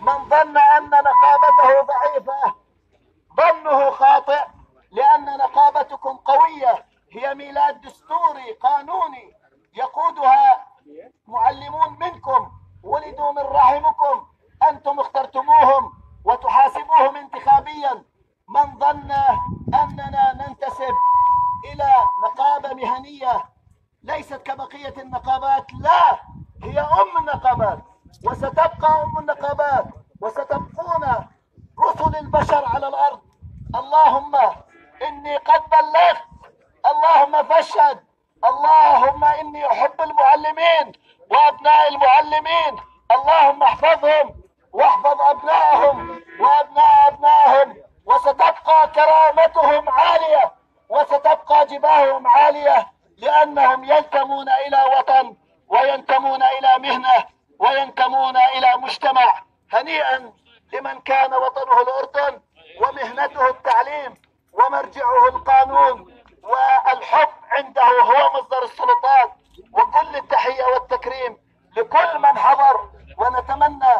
من ظن أن نقابته ضعيفة ظنه خاطئ لأن نقابتكم قوية هي ميلاد دستوري قانوني يقودها معلمون منكم ولدوا من رحمكم أنتم اخترتموهم وتحاسبوهم انتخابيا. من ظن أننا ننتسب إلى نقابة مهنية ليست كبقية النقابات لا هي أم النقابات وستبقى أم النقابات وستبقون رسل البشر على الأرض. اللهم إني قد بلغت. اللهم فاشهد. اللهم إني أحب المعلمين وأبناء المعلمين. اللهم احفظهم واحفظ أبنائهم وأبناء أبنائهم. وستبقى كرامتهم عالية. وستبقى جباههم عالية. لأنهم ينتمون إلى وطن وينتمون إلى مهنة. وينتمون إلى مجتمع هنيئا لمن كان وطنه الأردن ومهنته التعليم ومرجعه القانون والحب عنده هو مصدر السلطات وكل التحية والتكريم لكل من حضر ونتمنى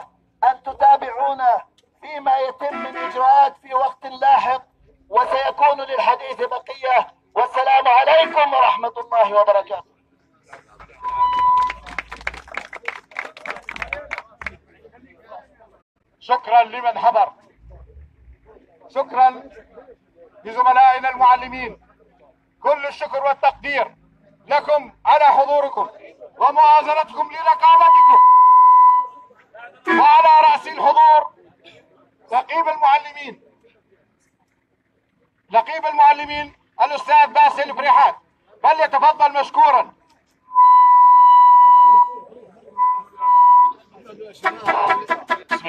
لمن حضر. شكرا لزملائنا المعلمين. كل الشكر والتقدير لكم على حضوركم ومؤازرتكم لنقابتكم وعلى رأس الحضور نقيب المعلمين. نقيب المعلمين الأستاذ باسل فريحات فليتفضل مشكورا.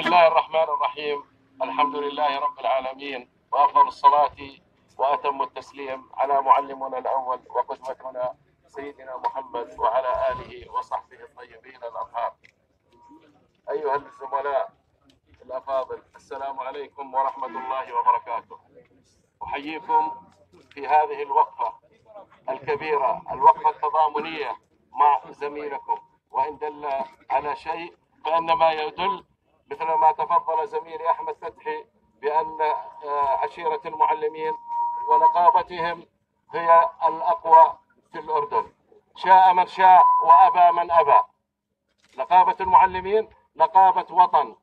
الله الرحمن الرحيم الحمد لله رب العالمين وافضل الصلاه واتم التسليم على معلمنا الأول وقدوتنا سيدنا محمد وعلى اله وصحبه الطيبين الاطهار. ايها الزملاء الافاضل السلام عليكم ورحمه الله وبركاته. احييكم في هذه الوقفه الكبيره الوقفه التضامنيه مع زميلكم وان دل على شيء فانما يدل مثل ما تفضل زميلي أحمد فتحي بأن آه، عشيرة المعلمين ونقابتهم هي الأقوى في الأردن. شاء من شاء وأبى من أبى. نقابة المعلمين نقابة وطن.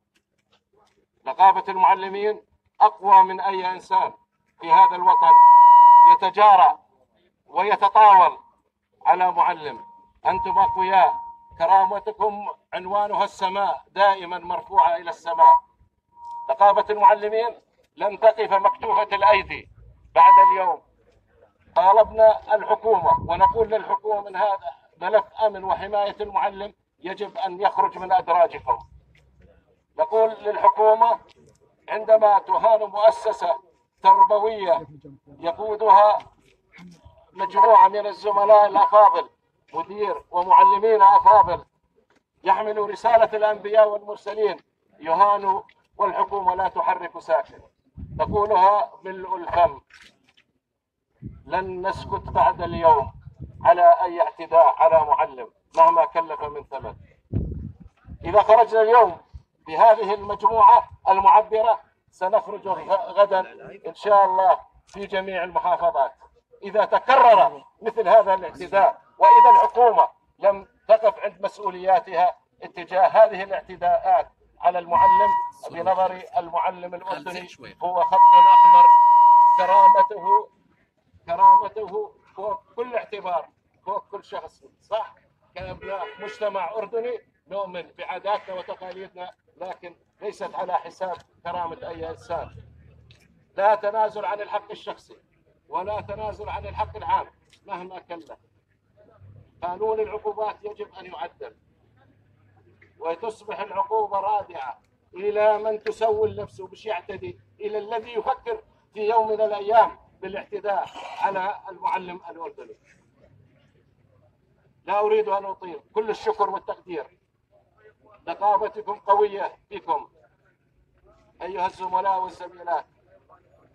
نقابة المعلمين أقوى من أي إنسان في هذا الوطن. يتجارى ويتطاول على معلم. أنتم أقوياء. كرامتكم عنوانها السماء دائما مرفوعة إلى السماء. نقابه المعلمين؟ لن تقف مكتوفة الأيدي بعد اليوم. طالبنا الحكومة ونقول للحكومة من هذا ملف أمن وحماية المعلم يجب أن يخرج من أدراجكم. نقول للحكومة عندما تهان مؤسسة تربوية يقودها مجموعة من الزملاء الأفاضل مدير ومعلمين افاضل يحملوا رسالة الأنبياء والمرسلين يهانوا والحكومة لا تحرك ساكن تقولها ملء الفم. لن نسكت بعد اليوم على أي اعتداء على معلم مهما كلف من ثمن. إذا خرجنا اليوم بهذه المجموعة المعبرة سنخرج غدا إن شاء الله في جميع المحافظات. إذا تكرر مثل هذا الاعتداء وإذا الحكومة لم تقف عند مسؤولياتها اتجاه هذه الاعتداءات على المعلم بنظر المعلم الاردني هو خط أحمر. كرامته كرامته فوق كل اعتبار فوق كل شخص. صح كأبناء مجتمع أردني نؤمن بعاداتنا وتقاليدنا لكن ليست على حساب كرامة أي إنسان. لا تنازل عن الحق الشخصي ولا تنازل عن الحق العام مهما كلف قانون العقوبات يجب أن يعدل وتصبح العقوبة رادعة إلى من تسول نفسه مش يعتدي إلى الذي يفكر في يوم من الأيام بالاعتداء على المعلم الأردني. لا أريد أن أطيل، كل الشكر والتقدير. نقابتكم قوية بكم أيها الزملاء والزميلات.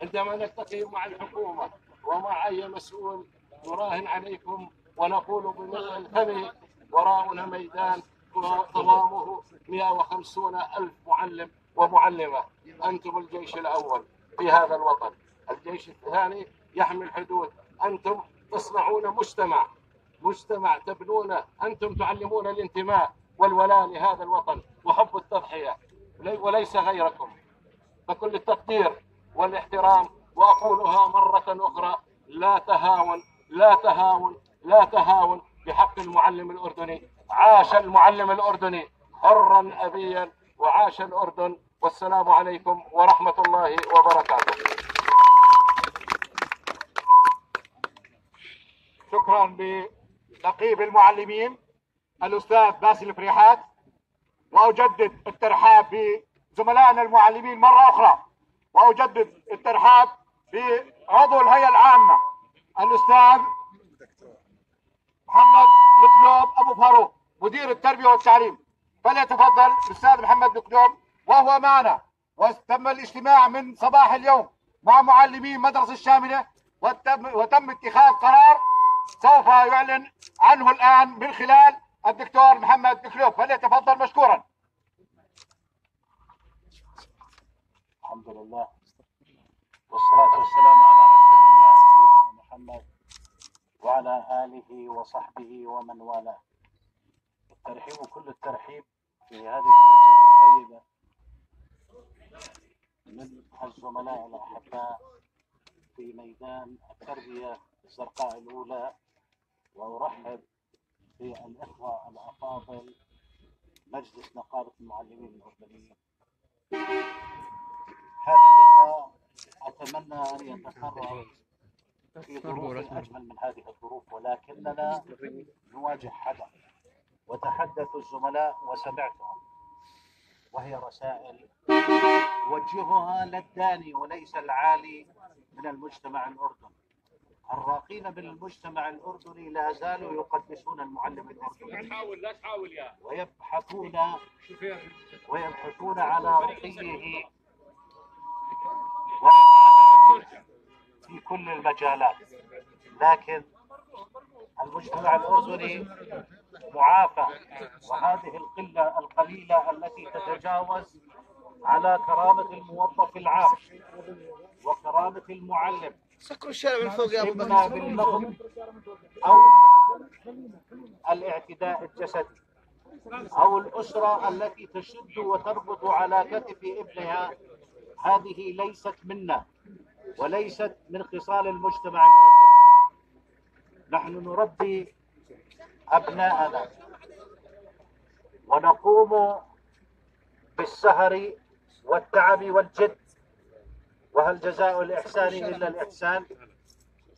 عندما نلتقي مع الحكومة ومع أي مسؤول نراهن عليكم ونقول بمثل الفم وراءنا ميدان وقوامه 150 ألف معلم ومعلمة. أنتم الجيش الأول في هذا الوطن. الجيش الثاني يحمي الحدود أنتم تصنعون مجتمع. مجتمع تبنونه. أنتم تعلمون الانتماء والولاء لهذا الوطن وحب التضحية. ولي- وليس غيركم. فكل التقدير والاحترام وأقولها مرة أخرى لا تهاون لا تهاون لا تهاون بحق المعلم الأردني. عاش المعلم الأردني حرا ابيا وعاش الأردن. والسلام عليكم ورحمة الله وبركاته. شكرا لنقيب المعلمين الأستاذ باسل فريحات وأجدد الترحاب بزملائنا المعلمين مرة أخرى. وأجدد الترحاب بعضو الهيئة العامة الأستاذ محمد الكلوب أبو فاروق مدير التربية والتعليم. فليتفضل الأستاذ محمد الكلوب وهو معنا. وتم الاجتماع من صباح اليوم مع معلمين مدرسة الشاملة. وتم, وتم اتخاذ قرار سوف يعلن عنه الآن من خلال الدكتور محمد الكلوب فليتفضل مشكورا. الحمد لله. والصلاة والسلام على رسول الله سيدنا محمد وعلى آله وصحبه ومن والاه. الترحيب كل الترحيب في هذه الوجوه الطيبة من الزملاء الأحباء في ميدان التربية الزرقاء الأولى. وأرحب بالإخوة الأفاضل مجلس نقابة المعلمين الأردنيين. هذا اللقاء أتمنى أن يتكرر. في ظروف أجمل من هذه الظروف ولكننا نواجه حدث وتحدث الزملاء وسمعتهم. وهي رسائل وجهها للداني وليس العالي من المجتمع الأردني. الراقين من المجتمع الأردني لا زالوا يقدسون المعلم الأردني. تحاول لا تحاول يا. ويبحثون ويبحثون على رقيه. ورفعته في كل المجالات. لكن المجتمع الأردني معافى وهذه القلة القليلة التي تتجاوز على كرامة الموظف العام وكرامة المعلم. سكروا الشارع من فوق يا أبو إما بكر. باللغم أو الاعتداء الجسدي أو الأسرة التي تشد وتربط على كتف ابنها هذه ليست منا. وليست من خصال المجتمع. الأردني نحن نربي أبناءنا. ونقوم بالسهر والتعب والجد. وهل جزاء الإحسان إلا الإحسان؟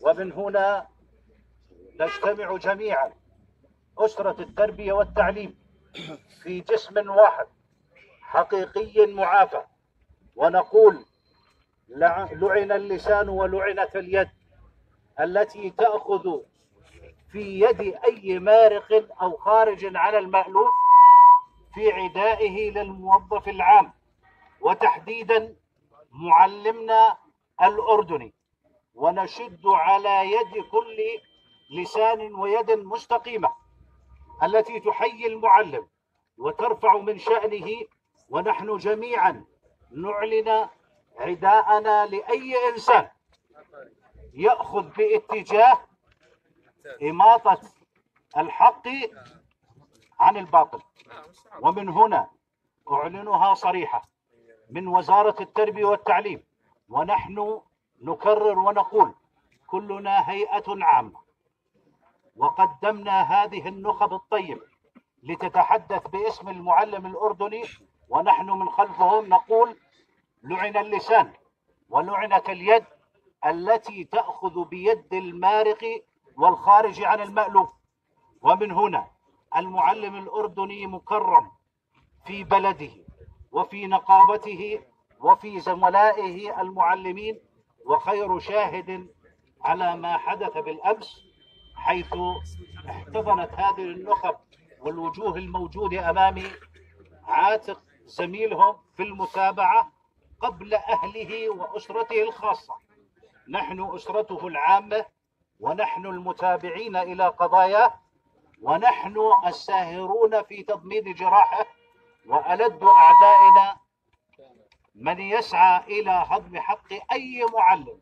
ومن هنا نجتمع جميعا. أسرة التربية والتعليم في جسم واحد حقيقي معافى. ونقول لعن اللسان ولعنت اليد التي تأخذ في يد أي مارق أو خارج على المألوف في عدائه للموظف العام. وتحديدا معلمنا الأردني. ونشد على يد كل لسان ويد مستقيمة التي تحيي المعلم وترفع من شأنه. ونحن جميعا نعلن عداءنا لأي إنسان يأخذ باتجاه إماطة الحق عن الباطل. ومن هنا أعلنها صريحة من وزارة التربية والتعليم ونحن نكرر ونقول كلنا هيئة عامة. وقدمنا هذه النخب الطيبة لتتحدث باسم المعلم الأردني ونحن من خلفهم نقول لعن اللسان ولعنت اليد التي تأخذ بيد المارق والخارج عن المألوف. ومن هنا المعلم الأردني مكرم في بلده وفي نقابته وفي زملائه المعلمين وخير شاهد على ما حدث بالأمس حيث احتضنت هذه النخب والوجوه الموجودة أمامي عاتق زميلهم في المتابعة قبل أهله وأسرته الخاصة. نحن أسرته العامة ونحن المتابعين إلى قضاياه ونحن الساهرون في تضميد جراحه وألد أعدائنا من يسعى إلى هضم حق أي معلم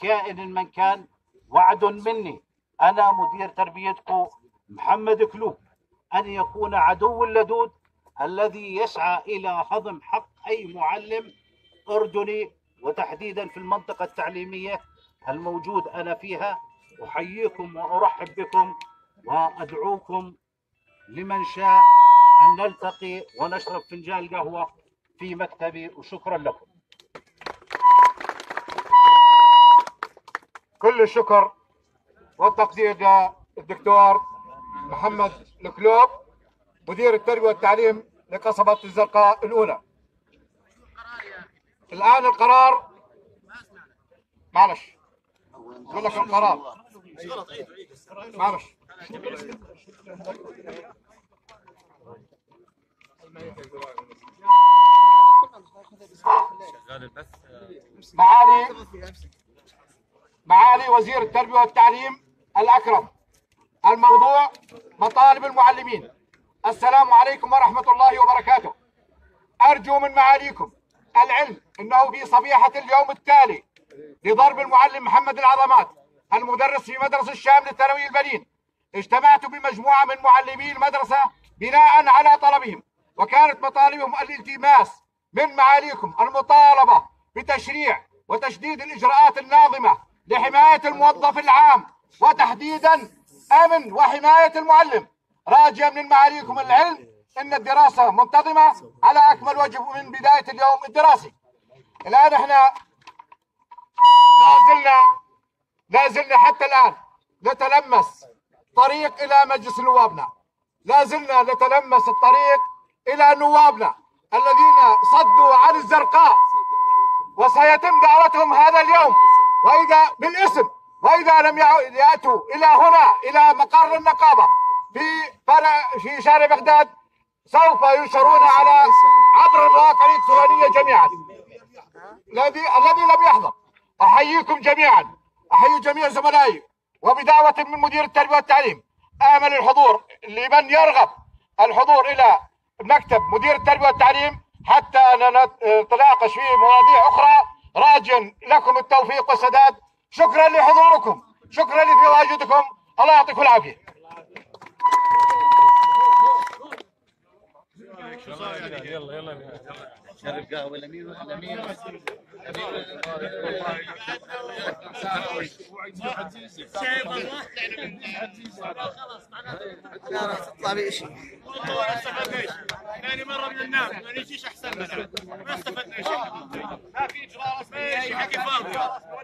كائن من كان وعد مني. أنا مدير تربيتكم محمد كلوب. أن يكون عدو اللدود الذي يسعى إلى هضم حق أي معلم أردني وتحديدا في المنطقة التعليمية الموجود أنا فيها أحييكم وأرحب بكم وأدعوكم لمن شاء أن نلتقي ونشرب فنجان قهوة في مكتبي وشكرا لكم. كل الشكر والتقدير للدكتور محمد الكلوب مدير التربية والتعليم لقصبة الزرقاء الأولى. الآن القرار. معلش. أقول لك القرار. معلش. معالي معالي وزير التربية والتعليم الأكرم الموضوع مطالب المعلمين. السلام عليكم ورحمة الله وبركاته. أرجو من معاليكم العلم أنه في صبيحة اليوم التالي لضرب المعلم محمد العظمات المدرس في مدرسة الشام للثانوي البنين. اجتمعت بمجموعة من معلمي المدرسة بناء على طلبهم وكانت مطالبهم الالتماس من معاليكم المطالبة بتشريع وتشديد الإجراءات الناظمة لحماية الموظف العام وتحديدا أمن وحماية المعلم. راجيا من معاليكم العلم أن الدراسة منتظمة. على أكمل وجه من بداية اليوم الدراسي. الآن إحنا لا زلنا لا زلنا حتى الآن نتلمس طريق إلى مجلس نوابنا. لا زلنا نتلمس الطريق إلى نوابنا الذين صدوا عن الزرقاء. وسيتم دعوتهم هذا اليوم. وإذا بالاسم وإذا لم يأتوا إلى هنا إلى مقر النقابة في في شارع بغداد سوف ينشرون على عبر المواقع الإلكترونية جميعا. الذي الذي لم يحضر أحييكم جميعا. أحيي جميع زملائي. وبدعوة من مدير التربية والتعليم. آمل الحضور لمن يرغب الحضور إلى مكتب مدير التربية والتعليم حتى نت- نتناقش في مواضيع أخرى. راجيا لكم التوفيق والسداد. شكرا لحضوركم. شكرا لتواجدكم الله يعطيكم العافية. شرب قهوه الامير الامير تطلع بي شيء والله ما استفدناش ثاني مره من الناس ما نجيش احسن منها ما استفدنا شيء ما في اجراء رسمي شيء حكي فاضي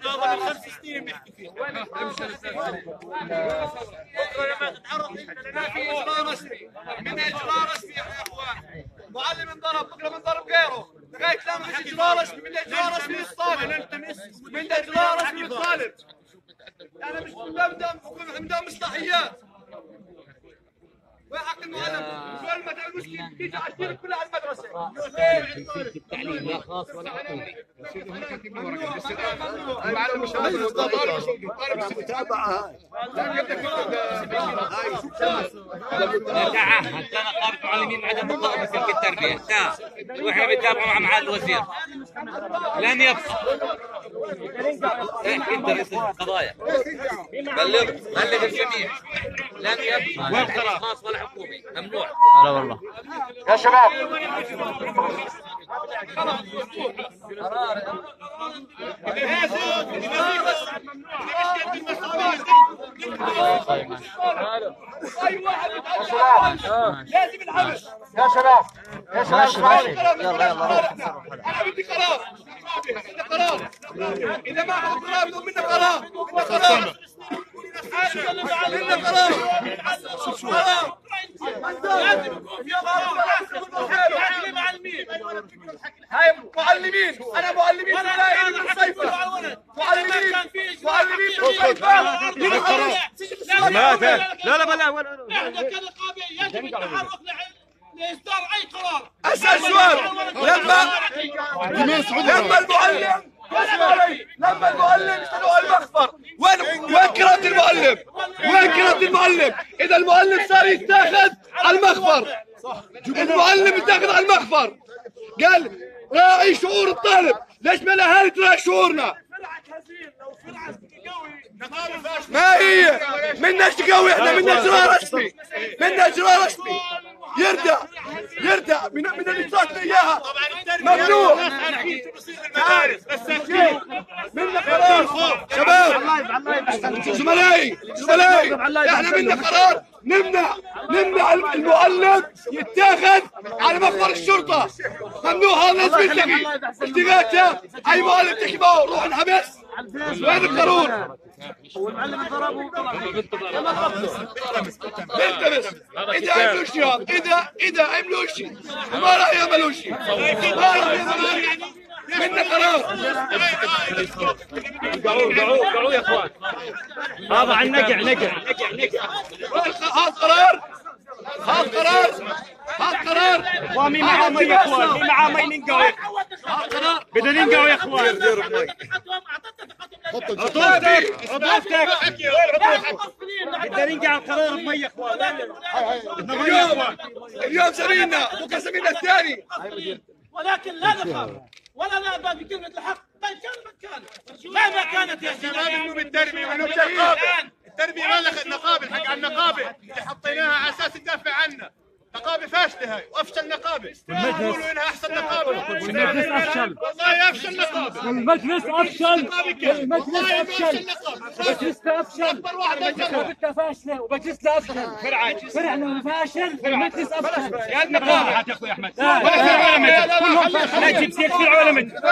هذا من خمس سنين بنحكي فيه بكره لما تتعرض ما في اجراء رسمي من اجراء رسمي معلم انضرب بكرة بنضرب غيره. لغايه لما في اجراء رسمي من اجراء رسمي للطالب من اجراء رسمي للطالب أنا مش مدمدم مدمدم مصلاحيات وحق المعلم سؤال مثلا المسلم بيجي عشير كلها على المدرسة. التعليم لا خاص ولا حكومي المعلم مش متابعة. تعهد كان قابل معلمين عدم الضغط في التربية. تا وإحنا بنتابع مع معالي الوزير. لن يبقى. احكي انت رئيس القضايا. بلغ بلغ الجميع. لن يبقى لا ولا حكومي. ممنوع. يا شباب. لازم الحبس يا شباب يا شباب. يلا يلا أنا بدي قرار بدي قرار اذا ما اخذ قرار بدون منه قرار منه قرار منه قرار قرار لازم يكون في قرار هاي معلمين أنا معلمين لا من الصيفة معلمين معلمين من الصيفة لا لا لا إحنا كنقابة يجب التحرك لاصدار اي قرار اسال سؤال لما لما المعلم لما المعلم يسألوه المخفر وين وين كرامة المعلم؟ وين كرامة المعلم؟ إذا المعلم صار يتاخذ على المخفر المعلم يتاخذ على المخفر قال راعي شعور الطالب. ليش ما الاهالي تراعي شعورنا؟ ما هي؟ منا تقوي إحنا منا اجراء رسمي منا اجراء رسمي يردع يردع من من اللي صارت إياها. ممنوع. منا قرار شباب. زملائي زملائي. إحنا منا قرار نمنع نمنع المعلم يتاخذ على مخبر الشرطة. ممنوع هذا لازم يلتقي التقاته اي معلم تحكي معه روح انحبس وين القانون؟ التمس إذا عملوا شيء اذا إذا عملوا شيء. ما راح يعملوا شيء. ما راح يعملوا شيء. منا قرار. هذا عن نقع نقع نقع نقع هذا قرار؟ هذا قرار؟ هذا قرار ومي معاه مي يا إخوان مي معاه مي ننقعوا هذا قرار بدنا ننقعوا يا إخوان. عطوفتك! عطوفتك! بدنا ننقع القرار بمي يا إخوان. اليوم اليوم سمينا بكره سمينا الثاني. ولكن لا نخاف. ولا نأبى بكلمة الحق. بل كلمة كانت مهما كانت يا سيدي بالتربيه من التربيه ما لها نقابه الحق عن النقابة اللي حطيناها على أساس نقابه فاشله هاي وافشل نقابه يقولوا إنها أحسن نقابه والمجلس أفشل. والله أفشل نقابه المجلس أفشل المجلس أفشل أفشل. مجلسنا أفشل. أكبر واحد نقابتنا فاشله ومجلسنا أفشل. فرعنا فاشل. والمجلس أفشل. يا نقابه يا أخوي أحمد. لا. لا. لا. كلهم فاشل لا. تجيب سير فرع ولا مجلس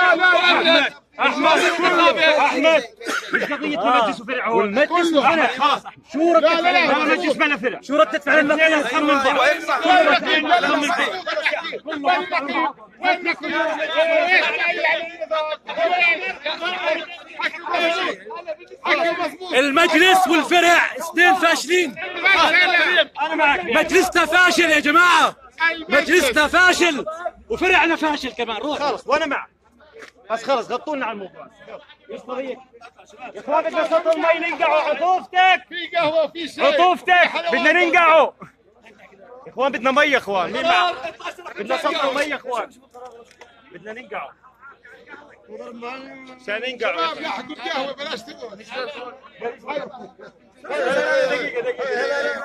احمد أحمد. أحمد. مش قضيه المجلس وفرع والمجلس. فرع خلاص شورى لا لا لا. المجلس بلا فرع شورى تدفع لنا نخمن بعض نخمن بعض المجلس والفرع اثنين فاشلين. مجلسنا فاشل يا جماعة. مجلسنا فاشل. وفرعنا فاشل كمان. روح. خلص وأنا معك. بس خلص غطوا لنا على الموضوع. إيش قضية؟ يا إخوان بدنا صوت المي ننقعوا عطوفتك. في قهوة في شاي عطوفتك. بدنا ننقعوا. إخوان بدنا مي يا إخوان. مين معك؟ بدنا صوت المي يا إخوان. بدنا ننقعوا عشان ننقعوا يا اخوان. يحكوا القهوة بلاش تقول دقيقة دقيقة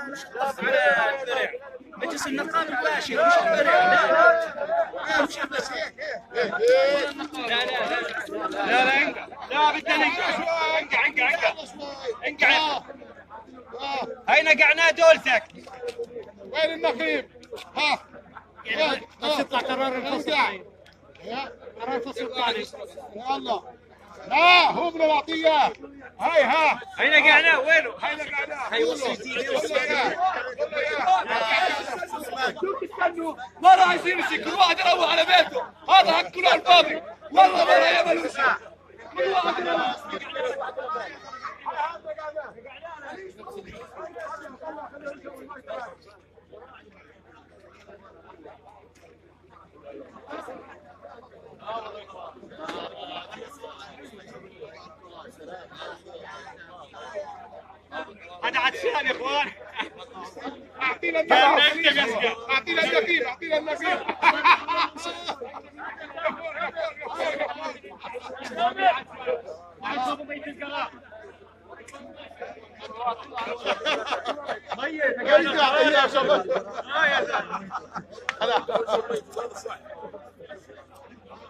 مجلس النقابة فاشل مش الفرع لا لا لا لا انقع لا بدنا ننقع انقع انقع انقع انقع هاي نقعناه دولتك وين النقيب ها بس يطلع قرار الفصل قرار الفصل الثاني يا الله لا هو من العطيه هاي ها هاي نقعناه وينه؟ هاي لقعناه هاي وصل جديد وصل جديد يصير شيء كل واحد يروح على بيته. هذا حق على الفاضي والله ما راح يعملوا شيء كل واحد يروح هذا عطشان يا إخوان. اعطينا يسقى اعطينا النقيب اعطينا النقيب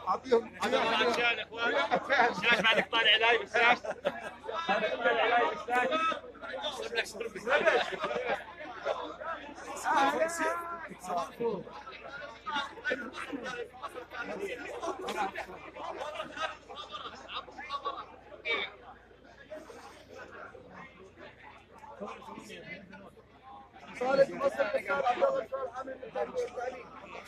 اعطيهم عطشان يا اخوان شاش بعدك طالع صالح مصر عبد الله الحامد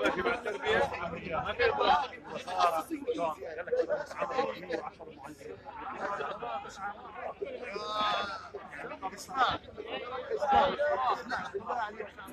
ماشي مع التربيه